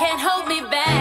can't hold me back.